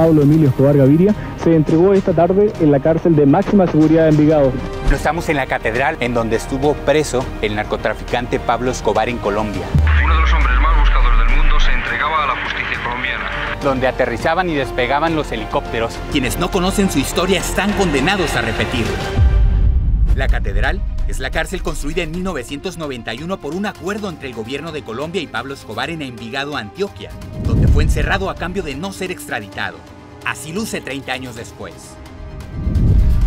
Pablo Emilio Escobar Gaviria se entregó esta tarde en la cárcel de máxima seguridad de Envigado. Estamos en la catedral en donde estuvo preso el narcotraficante Pablo Escobar en Colombia. Uno de los hombres más buscados del mundo se entregaba a la justicia colombiana. Donde aterrizaban y despegaban los helicópteros. Quienes no conocen su historia están condenados a repetirla. La catedral es la cárcel construida en 1991 por un acuerdo entre el gobierno de Colombia y Pablo Escobar en Envigado, Antioquia, donde fue encerrado a cambio de no ser extraditado. Así luce 30 años después.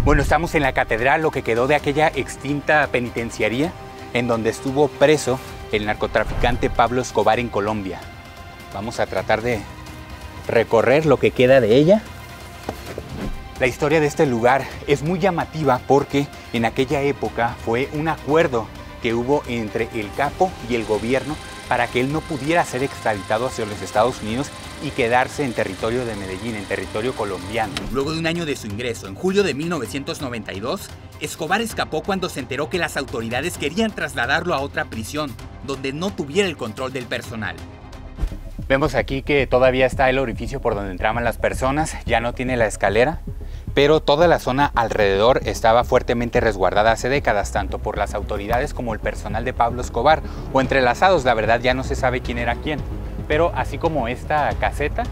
Bueno, estamos en la catedral, lo que quedó de aquella extinta penitenciaría en donde estuvo preso el narcotraficante Pablo Escobar en Colombia. Vamos a tratar de recorrer lo que queda de ella. La historia de este lugar es muy llamativa porque en aquella época fue un acuerdo que hubo entre el capo y el gobierno para que él no pudiera ser extraditado hacia los Estados Unidos y quedarse en territorio de Medellín, en territorio colombiano. Luego de un año de su ingreso, en julio de 1992, Escobar escapó cuando se enteró que las autoridades querían trasladarlo a otra prisión, donde no tuviera el control del personal. Vemos aquí que todavía está el orificio por donde entraban las personas, ya no tiene la escalera, pero toda la zona alrededor estaba fuertemente resguardada hace décadas, tanto por las autoridades como el personal de Pablo Escobar, o entrelazados, la verdad ya no se sabe quién era quién. Pero así como esta caseta,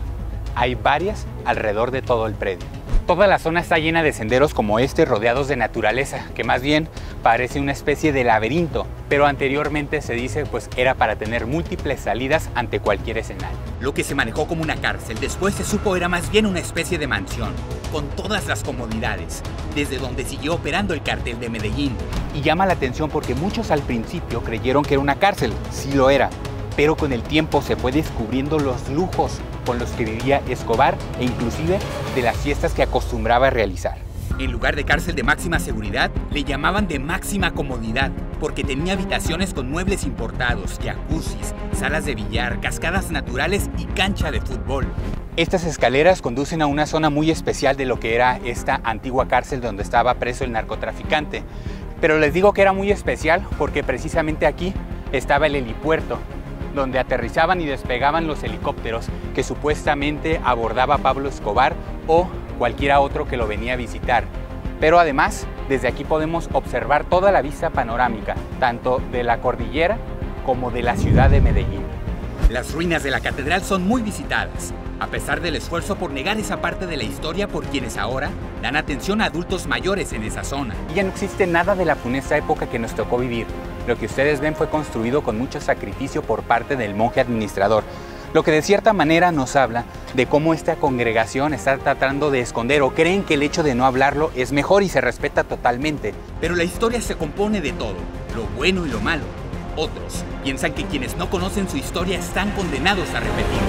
hay varias alrededor de todo el predio. Toda la zona está llena de senderos como este, rodeados de naturaleza, que más bien parece una especie de laberinto, pero anteriormente se dice pues era para tener múltiples salidas ante cualquier escenario. Lo que se manejó como una cárcel después se supo era más bien una especie de mansión, con todas las comodidades, desde donde siguió operando el cartel de Medellín. Y llama la atención porque muchos al principio creyeron que era una cárcel, sí lo era, pero con el tiempo se fue descubriendo los lujos con los que vivía Escobar e inclusive de las fiestas que acostumbraba a realizar. En lugar de cárcel de máxima seguridad, le llamaban de máxima comodidad, porque tenía habitaciones con muebles importados, jacuzzis, salas de billar, cascadas naturales y cancha de fútbol. Estas escaleras conducen a una zona muy especial de lo que era esta antigua cárcel donde estaba preso el narcotraficante. Pero les digo que era muy especial porque precisamente aquí estaba el helipuerto, donde aterrizaban y despegaban los helicópteros que supuestamente abordaba Pablo Escobar o cualquiera otro que lo venía a visitar. Pero además, desde aquí podemos observar toda la vista panorámica, tanto de la cordillera como de la ciudad de Medellín. Las ruinas de la catedral son muy visitadas, a pesar del esfuerzo por negar esa parte de la historia por quienes ahora dan atención a adultos mayores en esa zona. Y ya no existe nada de la funesta época que nos tocó vivir. Lo que ustedes ven fue construido con mucho sacrificio por parte del monje administrador, lo que de cierta manera nos habla de cómo esta congregación está tratando de esconder o creen que el hecho de no hablarlo es mejor y se respeta totalmente. Pero la historia se compone de todo, lo bueno y lo malo. Otros piensan que quienes no conocen su historia están condenados a repetir.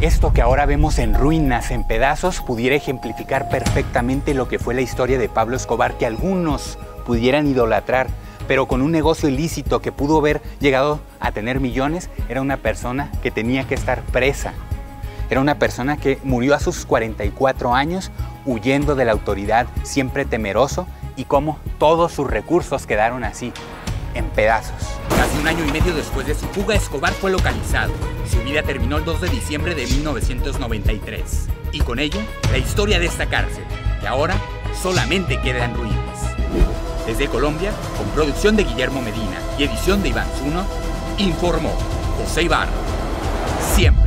Esto que ahora vemos en ruinas, en pedazos, pudiera ejemplificar perfectamente lo que fue la historia de Pablo Escobar que algunos pudieran idolatrar pero con un negocio ilícito que pudo haber llegado a tener millones, era una persona que tenía que estar presa. Era una persona que murió a sus 44 años huyendo de la autoridad, siempre temeroso, y como todos sus recursos quedaron así, en pedazos. Casi un año y medio después de su fuga, Escobar fue localizado. Su vida terminó el 2 de diciembre de 1993. Y con ello, la historia de esta cárcel, que ahora solamente queda en ruinas. Desde Colombia, con producción de Guillermo Medina y edición de Iván Zuno, informó José Ibarra. Siempre.